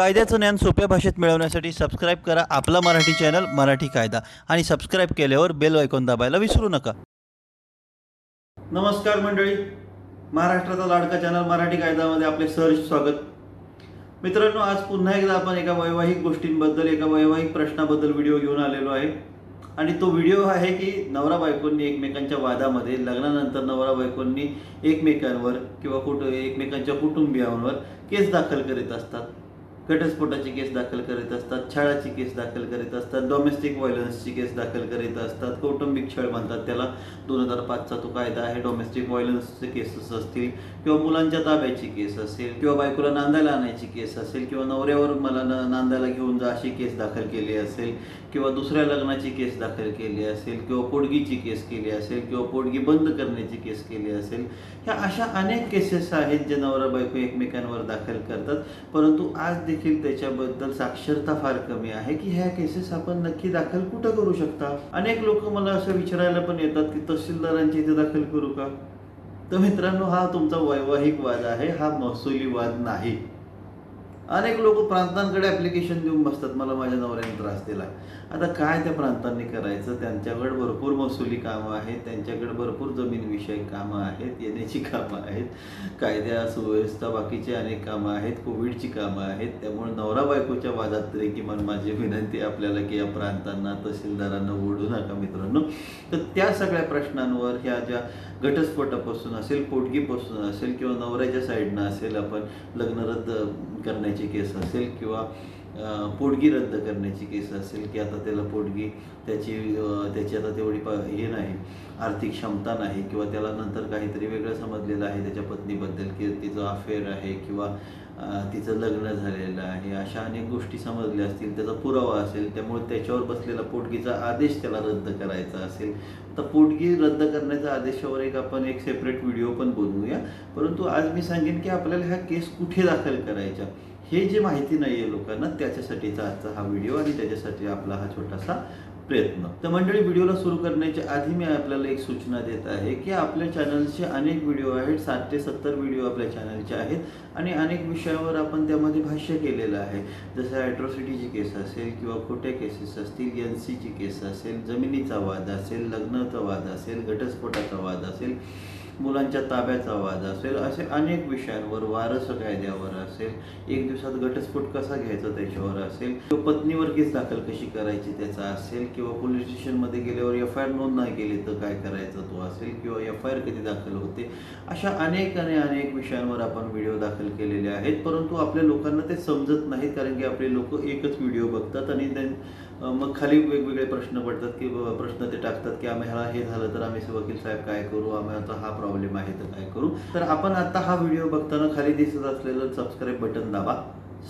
कायद्याचं ज्ञान सोप्या भाषेत मिळवण्यासाठी सबस्क्राईब करा आपला मराठी चॅनल मराठी कायदा. आणि सबस्क्राईब केल्यावर बेल ऐकून दाबायला विसरू नका. नमस्कार मंडळी. महाराष्ट्राचा लाडका चॅनल मराठी कायद्यामध्ये आपले सहर्ष स्वागत. मित्रांनो आज पुन्हा एकदा आपण एका वैवाहिक गोष्टींबद्दल एका वैवाहिक प्रश्नाबद्दल व्हिडिओ घेऊन आलेलो आहे. आणि तो व्हिडिओ आहे की नवरा बायकोंनी एकमेकांच्या वादामध्ये लग्नानंतर नवरा बायकोंनी एकमेकांवर किंवा कुठ एकमेकांच्या कुटुंबियांवर केस दाखल करीत असतात. घटस्फोटाची केस दाखल करीत असतात छळाची केस दाखल करीत असतात डोमेस्टिक व्हायलन्सची केस दाखल करीत असतात. कौटुंबिक छळ म्हणतात त्याला. दोन हजार पाचचा तो कायदा आहे डोमेस्टिक व्हायलन्सचे केसेस असतील किंवा मुलांच्या ताब्याची केस असेल किंवा बायकोला नांदायला आणायची केस असेल किंवा नवऱ्यावर मला नांदायला घेऊन जा अशी केस दाखल केली असेल किंवा दुसऱ्या लग्नाची केस दाखल केली असेल किंवा पोडगीची केस केली असेल किंवा पोडगी बंद करण्याची केस केली असेल. ह्या अशा अनेक केसेस आहेत जे नवरा बायको एकमेकांवर दाखल करतात. परंतु आज देखील त्याच्याबद्दल साक्षरता फार कमी आहे की ह्या केसेस आपण नक्की दाखल कुठं करू शकता? अनेक लोक मला असं विचारायला पण येतात की तहसीलदारांची इथे दाखल करू का? तर मित्रांनो हा तुमचा वैवाहिक वाद आहे हा महसुली वाद नाही. अनेक लोक प्रांतांकडे ॲप्लिकेशन देऊन बसतात. मला माझ्या नवऱ्याने त्रास दिला. आता काय त्या प्रांतांनी करायचं? त्यांच्याकडे भरपूर महसुली कामं आहेत. त्यांच्याकडे भरपूर जमीनविषयक कामं आहेत. येण्याची कामं आहेत. कायद्या सुव्यवस्था बाकीचे अनेक कामं आहेत. कोविडची कामं आहेत. त्यामुळे नवरा बायकोच्या वादात तरी किमान माझी विनंती आपल्याला की या प्रांतांना तहसीलदारांना ओढू नका मित्रांनो. तर त्या सगळ्या प्रश्नांवर ह्या ज्या घटस्फोटापासून असेल पोटगीपासून असेल किंवा नवऱ्याच्या साईडनं असेल आपण लग्न रद्द करण्याची केस असेल किंवा पोटगी रद्द करण्याची केस असेल की आता त्याला पोटगी त्याची त्याची आता तेवढी प हे नाही आर्थिक क्षमता नाही किंवा त्याला नंतर काहीतरी वेगळं समजलेलं आहे त्याच्या पत्नीबद्दल की तिचं अफेअर आहे किंवा तिचं लग्न झालेलं आहे. अशा अनेक गोष्टी समजल्या असतील. त्याचा पुरावा असेल. त्यामुळे त्याच्यावर बसलेला पोटगीचा आदेश त्याला रद्द करायचा असेल. तर पोटगी रद्द करण्याच्या आदेशावर एक आपण एक सेपरेट व्हिडिओ पण बनवूया. परंतु आज मी सांगेन की आपल्याला ह्या केस कुठे दाखल करायच्या हे जे माहिती नाही आहे लोकांना त्याच्यासाठीचा आजचा हा व्हिडिओ आणि त्याच्यासाठी आपला हा छोटासा प्रयत्न. तर मंडळी व्हिडिओला सुरू करण्याच्या आधी मी आपल्याला एक सूचना देत आहे की आपल्या चॅनलचे अनेक व्हिडिओ आहेत साठ ते सत्तर व्हिडिओ आपल्या चॅनलचे आहेत आणि अनेक विषयावर आपण त्यामध्ये भाष्य केलेलं आहे. जसं ॲट्रॉसिटीची केस असेल किंवा खोट्या केसेस असतील एन सीची केस असेल जमिनीचा वाद असेल लग्नाचा वाद असेल घटस्फोटाचा वाद असेल मुलांच्या ताब्याचा वाद असेल असे अनेक विषयांवर वारस कायद्यावर असेल एक दिवसात घटस्फोट कसा घ्यायचा त्याच्यावर असेल किंवा पत्नीवर केस दाखल कशी करायची त्याचा असेल किंवा पोलीस स्टेशनमध्ये गेल्यावर एफ आय आर नोंद नाही केली तर काय करायचं तो असेल किंवा एफ आय आर कधी दाखल होते अशा अनेक आणि अनेक विषयांवर आपण व्हिडिओ दाखल केलेले आहेत परंतु आपल्या लोकांना ते समजत नाहीत कारण की आपले लोक एकच व्हिडिओ बघतात आणि त्या मग खाली वेगवेगळे प्रश्न पडतात की प्रश्न ते टाकतात की आम्ही ह्याला हे झालं तर आम्ही वकील साहेब काय करू? आम्ही आता हा प्रॉब्लेम आहे तर काय करू? तर आपण आता हा व्हिडिओ बघताना खाली दिसत असलेलं सबस्क्राईब बटन दाबा.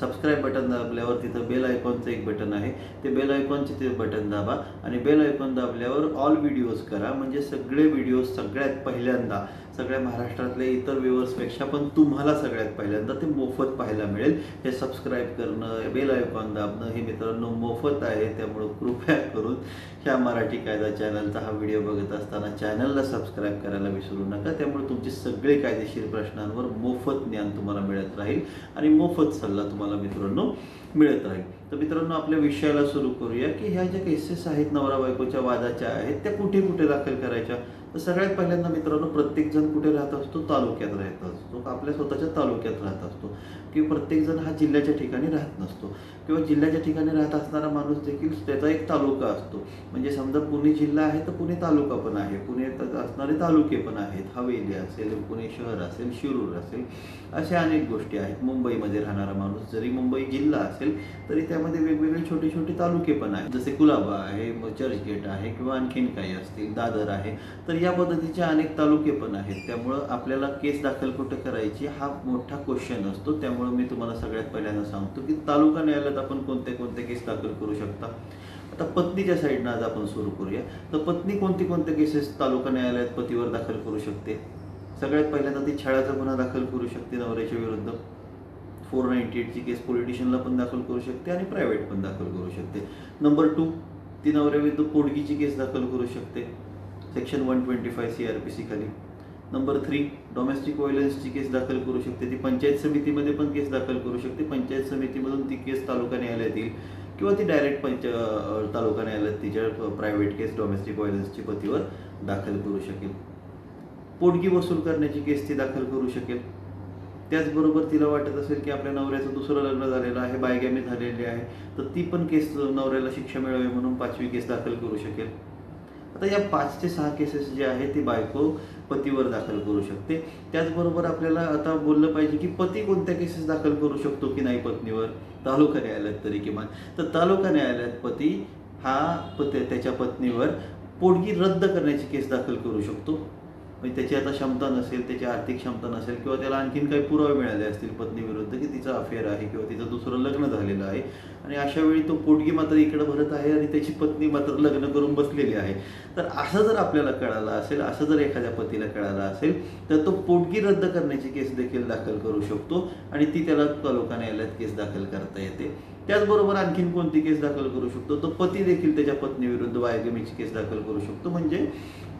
सबस्क्राईब बटन दाबल्यावर तिथं बेल आयकॉनचं एक बटन आहे. ते बेल आयकॉनचे ते बटन दाबा आणि बेल आयकॉन दाबल्यावर ऑल व्हिडिओज करा. म्हणजे सगळे व्हिडिओज सगळ्यात पहिल्यांदा सगळ्या महाराष्ट्रातल्या इतर व्ह्युअर्सपेक्षा पण तुम्हाला सगळ्यात पहिल्यांदा ते मोफत पाहायला मिळेल. हे सबस्क्राईब करणं बेल आयकॉन दाबणं हे मित्रांनो मोफत आहे त्यामुळं कृपया करून ह्या मराठी कायदा चॅनलचा हा व्हिडिओ बघत असताना चॅनलला सबस्क्राईब करायला विसरू नका. त्यामुळे तुमचे सगळे कायदेशीर प्रश्नांवर मोफत ज्ञान तुम्हाला मिळत राहील आणि मोफत सल्ला तुम्हाला मित्रांनो मिळत राहील. तर मित्रांनो आपल्या विषयाला सुरू करूया की ह्या ज्या केसेस आहेत नवरा बायकोच्या वादाच्या आहेत त्या कुठे कुठे दाखल करायच्या? तर सगळ्यात पहिल्यांदा मित्रांनो प्रत्येक जण कुठे राहत असतो? तालुक्यात राहत असतो. आपल्या स्वतःच्या तालुक्यात राहत असतो. की प्रत्येक जण हा जिल्ह्याच्या ठिकाणी राहत नसतो. किंवा जिल्ह्याच्या ठिकाणी राहत असणारा माणूस देखील त्याचा एक तालुका असतो. म्हणजे समजा पुणे जिल्हा आहे तर पुणे तालुका पण आहे. पुणे असणारे तालुके पण आहेत. हवेली असेल पुणे शहर असेल शिरूर असेल अशा अनेक गोष्टी आहेत. मुंबईमध्ये राहणारा माणूस जरी मुंबई जिल्हा असेल तरी त्यामध्ये वेगवेगळे छोटे छोटे तालुके पण आहेत. जसे कुलाबा आहे मग चर्चगेट आहे किंवा आणखीन काही असतील दादर आहे तर या पद्धतीचे अनेक तालुके पण आहेत. त्यामुळं आपल्याला केस दाखल कुठं करायची हा मोठा क्वेश्चन असतो. त्यामुळं मी तुम्हाला सगळ्यात पहिल्यांदा सांगतो की तालुका न्यायालयात आपण कोणते कोणते केस दाखल करू शकता? आता पत्नीच्या साईडनं आज आपण सुरू करूया. तर पत्नी कोणते कोणते केसेस तालुका न्यायालयात पतीवर दाखल करू शकते? सगळ्यात पहिल्यांदा ती छळाचा गुन्हा दाखल करू शकते नवऱ्याच्या विरुद्ध. फोर नाईन्टी एटची केस पोलिटिशियनला पण दाखल करू शकते आणि प्रायव्हेट पण दाखल करू शकते. नंबर टू ती नवऱ्याविरुद्ध पोडगीची केस दाखल करू शकते. Section one twenty five C R P C खाली. नंबर थ्री डोमेस्टिक व्हायलन्सची केस दाखल करू शकते ती पंचायत समितीमध्ये पण केस दाखल करू शकते. पंचायत समितीमधून ती केस तालुका न्यायालयात येईल किंवा ती डायरेक्ट पंच तालुका न्यायालयात तिच्या प्रायव्हेट केस डोमेस्टिक व्हायलन्सची पतीवर दाखल करू शकेल. पोटगी वसूल करण्याची केस ती दाखल करू शकेल. त्याचबरोबर तिला वाटत असेल की आपल्या नवऱ्याचं दुसरं लग्न झालेलं आहे बायगॅमी झालेली आहे तर ती पण केस नवऱ्याला शिक्षा मिळावी म्हणून पाचवी केस दाखल करू शकेल. आता या पाच ते सहा केसेस जे आहे ती बायको पतीवर दाखल करू शकते. त्याचबरोबर आपल्याला आता बोललं पाहिजे की पती कोणत्या केसेस दाखल करू शकतो की नाही पत्नीवर? तालुका न्यायालयात तरी किमान. तर तालुका न्यायालयात पती हा पत त्याच्या पत्नीवर पोटगी रद्द करण्याची केस दाखल करू शकतो. म्हणजे त्याची आता क्षमता नसेल त्याची आर्थिक क्षमता नसेल किंवा त्याला आणखीन काही पुरावे मिळाले असतील पत्नीविरुद्ध की तिचा अफेअर आहे किंवा तिचं दुसरं लग्न झालेलं आहे. आणि अशा वेळी तो पोटगी मात्र इकडे भरत आहे आणि त्याची पत्नी मात्र लग्न करून बसलेली आहे. तर असं जर आपल्याला कळालं असेल असं जर एखाद्या पतीला कळालं असेल तर तो पोटगी रद्द करण्याची केस देखील दाखल करू शकतो आणि ती त्याला तालुका न्यायालयात केस दाखल करता येते. त्याचबरोबर आणखीन कोणती केस दाखल करू शकतो? तो पती देखील त्याच्या पत्नीविरुद्ध बायोगेमीची केस दाखल करू शकतो. म्हणजे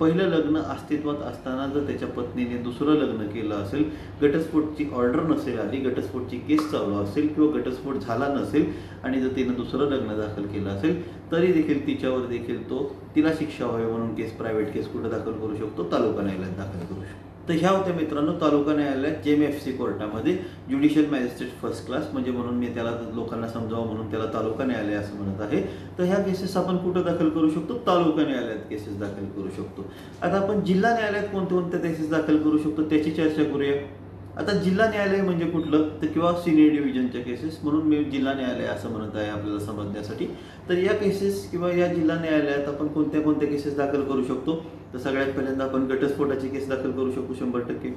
पहिलं लग्न अस्तित्वात असताना जर त्याच्या पत्नीने दुसरं लग्न केलं असेल घटस्फोटची ऑर्डर नसेल आली घटस्फोटची केस चालू असेल किंवा घटस्फोट झाला नसेल आणि जर तिनं दुसरं लग्न दाखल केलं असेल तरी देखील तिच्यावर देखील तो तिला शिक्षा व्हावी म्हणून केस प्रायव्हेट केस कुठं दाखल करू शकतो? तालुका न्यायालयात दाखल करू तर ह्या होत्या मित्रांनो तालुका न्यायालयात जेम एफ सी कोर्टामध्ये ज्युडिशियल मॅजिस्ट्रेट फर्स्ट क्लास म्हणजे म्हणून मी त्याला लोकांना समजावं म्हणून त्याला तालुका न्यायालय असं म्हणत आहे. तर ह्या केसेस आपण कुठं दाखल करू शकतो? तालुका न्यायालयात केसेस दाखल करू शकतो. आता आपण जिल्हा न्यायालयात कोणते कोणत्या केसेस दाखल करू शकतो? त्याची चर्चा करूया. आता जिल्हा न्यायालय म्हणजे कुठलं? तर किंवा सिनियर डिव्हिजनच्या केसेस म्हणून मी जिल्हा न्यायालय असं म्हणत आहे आपल्याला समजण्यासाठी. तर या केसेस किंवा या जिल्हा न्यायालयात आपण कोणत्या कोणत्या केसेस दाखल करू शकतो? तर सगळ्यात पहिल्यांदा आपण घटस्फोटाची केस दाखल करू शकतो शंभर टक्के.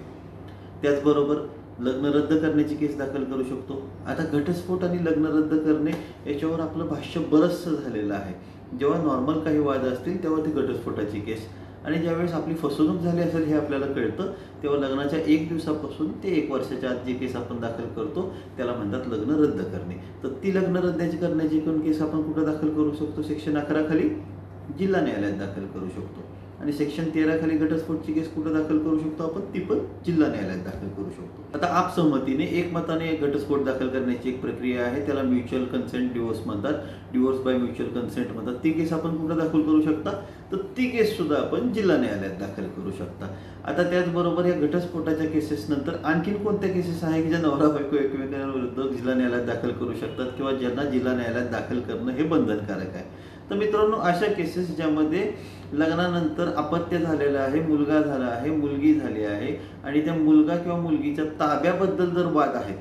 त्याचबरोबर लग्न रद्द करण्याची केस दाखल करू शकतो. आता घटस्फोट आणि लग्न रद्द करणे याच्यावर आपलं भाष्य बरंचसं झालेलं आहे. जेव्हा नॉर्मल काही वाद असतील तेव्हा ती घटस्फोटाची केस आणि ज्यावेळेस आपली फसवणूक झाली असेल हे आपल्याला कळतं तेव्हा लग्नाच्या एक दिवसापासून ते एक वर्षाच्या आत जी केस आपण दाखल करतो त्याला म्हणतात लग्न रद्द करणे. तर ती लग्न रद्दाची करण्याची पण केस आपण कुठं दाखल करू शकतो? सेक्शन अकराखाली जिल्हा न्यायालयात दाखल करू शकतो. आणि सेक्शन तेरा खाली घटस्फोटची केस कुठं दाखल करू शकतो आपण? ती पण जिल्हा न्यायालयात दाखल करू शकतो. आता आपसंमतीने एकमताने घटस्फोट दाखल करण्याची एक प्रक्रिया आहे त्याला म्युच्युअल कन्सेंट डिवोर्स म्हणतात. डिवोर्स बाय म्युच्युअल कन्सेंट म्हणतात. ती केस आपण कुठं दाखल करू शकता? तर ती केस सुद्धा आपण जिल्हा न्यायालयात दाखल करू शकता. आता त्याचबरोबर या घटस्फोटाच्या केसेस नंतर आणखीन कोणत्या केसेस आहे की ज्या नवरा बायको एकमेकांविरुद्ध जिल्हा न्यायालयात दाखल करू शकतात किंवा ज्यांना जिल्हा न्यायालयात दाखल करणं हे बंधनकारक आहे? तर मित्रांनो अशा केसेस ज्यामध्ये लग्नानंतर अपत्य झालेलं आहे मुलगा झाला आहे मुलगी झाली आहे आणि त्या मुलगा किंवा मुलगीच्या ताब्याबद्दल जर वाद आहे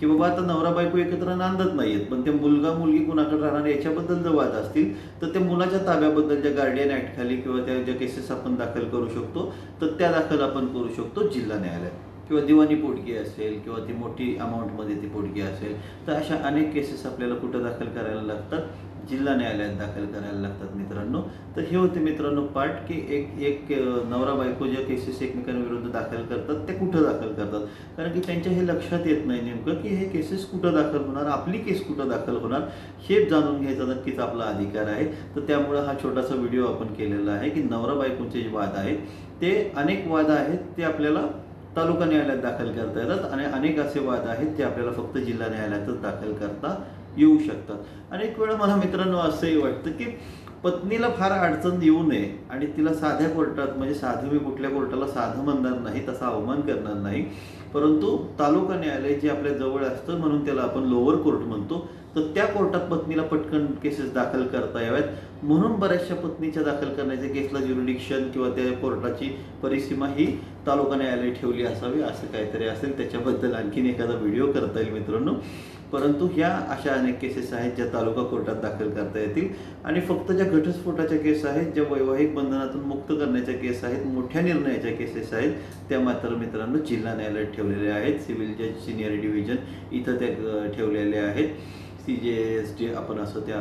की बाबा आता नवरा बायको एकत्र नांदत नाहीयेत पण ते मुलगा मुलगी कुणाकडे राहणार याच्याबद्दल जर वाद असतील तर त्या मुलाच्या ताब्याबद्दल ज्या गार्डियन ऍक्ट खाली किंवा त्या ज्या केसेस आपण दाखल करू शकतो तर त्या दाखल आपण करू शकतो जिल्हा न्यायालयात. किंवा दिवाणी पोटगी असेल किंवा ती मोठी अमाऊंटमध्ये ती पोटगी असेल तर अशा अनेक केसेस आपल्याला कुठं दाखल करायला लागतात? जिल्हा न्यायालयात दाखल करायला लागतात मित्रांनो. तर हे होते मित्रांनो पार्ट की एक एक नवरा बायको ज्या केसेस एकमेकांविरुद्ध दाखल करतात ते कुठं दाखल करतात? कारण की त्यांच्या हे लक्षात येत नाही नेमकं की हे केसेस कुठं दाखल होणार आपली केस कुठं दाखल होणार हे जाणून घ्यायचा नक्कीच आपला अधिकार आहे. तर त्यामुळं हा छोटासा व्हिडिओ आपण केलेला आहे की नवरा बायकोचे जे वाद आहेत ते अनेक वाद आहेत ते आपल्याला तालुका न्यायालयात दाखल करता येतात आणि अनेक असे वाद आहेत जे आपल्याला फक्त जिल्हा न्यायालयातच दाखल करता येऊ शकतात. अनेक वेळा मला मित्रांनो असंही वाटतं की पत्नीला फार अडचण येऊ नये आणि तिला साध्या कोर्टात म्हणजे साधं मी कुठल्या कोर्टाला साधं म्हणणार नाही तसा अवमान करणार नाही परंतु तालुका न्यायालय जे आपल्या जवळ असतं म्हणून त्याला आपण लोअर कोर्ट म्हणतो तर त्या कोर्टात पत्नीला पटकन केसेस दाखल करता याव्यात. म्हणून बऱ्याचशा पत्नीच्या दाखल करण्याच्या केसला ज्युरिडिक्शन किंवा त्या कोर्टाची परिसीमा ही तालुका न्यायालय ठेवली असावी असं काहीतरी असेल. त्याच्याबद्दल आणखीन एखादा व्हिडिओ करता येईल मित्रांनो. परंतु ह्या अशा अनेक केसेस आहेत ज्या तालुका कोर्टात दाखल करता येतील. आणि फक्त ज्या घटस्फोटाच्या केस आहेत ज्या वैवाहिक बंधनातून मुक्त करण्याच्या केस आहेत मोठ्या निर्णयाच्या केसेस आहेत त्या मात्र मित्रांनो जिल्हा न्यायालयात ठेवलेल्या आहेत. सिव्हिल जज सिनियर डिव्हिजन इथं त्या ठेवलेल्या आहेत. सी जे एस जे आपण असं त्या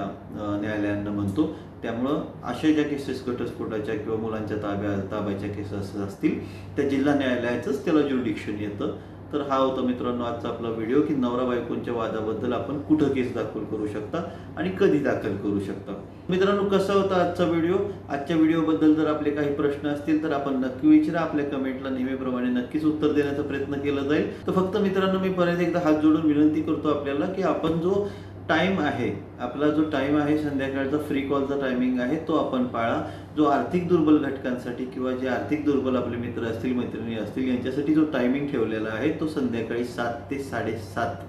न्यायालयांना म्हणतो. त्यामुळं अशा ज्या केसेस घटस्फोटाच्या किंवा मुलांच्या ताब्या ताब्याच्या केसेस असतील त्या जिल्हा न्यायालयाचंच त्याला ज्युरिडिक्शन येतं. तर हा होता मित्रांनो आजचा आपला व्हिडिओ की नवरा बायकोंच्या वादाबद्दल आपण कुठं केस दाखल करू शकता आणि कधी दाखल करू शकता. मित्रांनो कसा होता आजचा व्हिडिओ आजच्या व्हिडिओबद्दल जर आपले काही प्रश्न असतील तर आपण नक्की विचारा. आपल्या कमेंटला नेहमीप्रमाणे नक्कीच उत्तर देण्याचा प्रयत्न केला जाईल. तर फक्त मित्रांनो मी परत एकदा हात जोडून विनंती करतो आपल्याला की आपण जो टाइम आहे आपला जो टाइम आहे संध्याकाळचा फ्री कॉलचा टायमिंग आहे तो आपण पाळा. जो आर्थिक दुर्बल घटकांसाठी किंवा जे आर्थिक दुर्बल आपले मित्र असतील मैत्रिणी असतील यांच्यासाठी जो टायमिंग ठेवलेला आहे तो संध्याकाळी सात ते साडेसात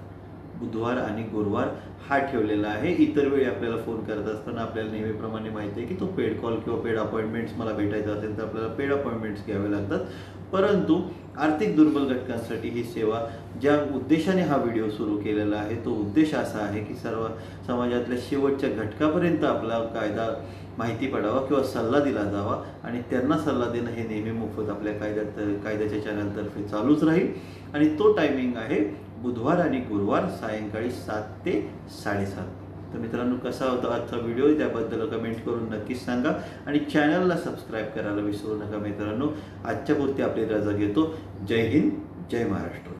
बुधवार आणि गुरुवार हा ठेवलेला आहे. इतर वेळी आपल्याला फोन करत असताना आपल्याला नेहमीप्रमाणे माहिती आहे की तो पेड कॉल किंवा पेड अपॉइंटमेंट्स मला भेटायचं असेल तर आपल्याला पेड अपॉइंटमेंट्स घ्यावे लागतात. परंतु आर्थिक दुर्बल घटकांसाठी ही सेवा ज्या उद्देशाने हा व्हिडिओ सुरू केलेला आहे तो उद्देश असा आहे की सर्व समाजातल्या शेवटच्या घटकापर्यंत आपला कायदा माहिती पडावा किंवा सल्ला दिला जावा आणि त्यांना सल्ला देणं हे नेहमी मोफत आपल्या कायद्यात कायद्याच्या चॅनलतर्फे चालूच राहील. आणि तो टायमिंग आहे बुधवार आणि गुरुवार सायंकाळी सात ते साडेसात. तर मित्रांनो कसा होता आजचा व्हिडिओ त्याबद्दल कमेंट करून नक्कीच सांगा. आणि चॅनलला सबस्क्राईब करायला विसरू नका मित्रांनो. आजच्या पुरती आपली रजा घेतो. जय हिंद जय महाराष्ट्र.